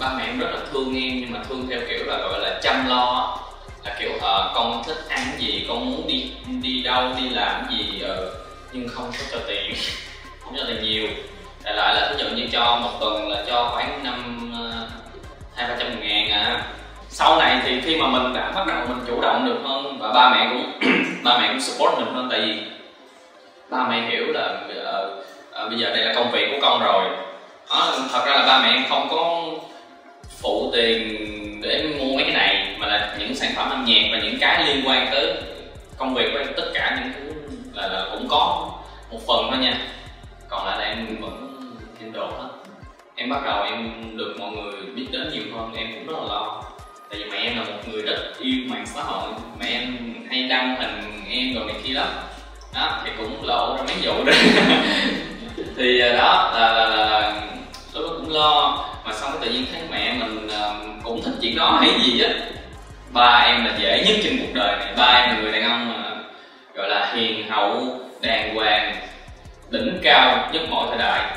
ba mẹ em rất là thương em nhưng mà thương theo kiểu là gọi là chăm lo. Là kiểu uh, con thích ăn gì con muốn đi đi đâu đi làm gì uh, nhưng không có cho tiền. Không cho tiền nhiều. Đại lại là ví dụ như cho một tuần là cho khoảng năm ờ, hai ba trăm ngàn à. Sau này thì khi mà mình đã bắt đầu mình chủ động được hơn và ba mẹ cũng ba mẹ cũng support mình hơn. Tại vì ba mẹ hiểu là uh, uh, bây giờ đây là công việc của con rồi. Đó, thật ra là ba mẹ em không có tiền để mua mấy cái này mà là những sản phẩm âm nhạc và những cái liên quan tới công việc của em tất cả những thứ là, là cũng có một phần thôi nha. Còn lại là em vẫn handle hết. Em bắt đầu em được mọi người biết đến nhiều hơn em cũng rất là lo. Tại vì mẹ em là một người rất yêu mạng xã hội mẹ em hay đăng hình em rồi này kia lắm. Đó thì cũng lộ ra mấy vụ đó. Thì ờ, đó là, là, là lúc đó cũng lo mà xong cái tự nhiên thấy mẹ mình chuyện đó hay gì á, ba em là dễ nhất trên cuộc đời này. Ba em là người đàn ông mà gọi là hiền hậu, đàng hoàng, đỉnh cao nhất mọi thời đại.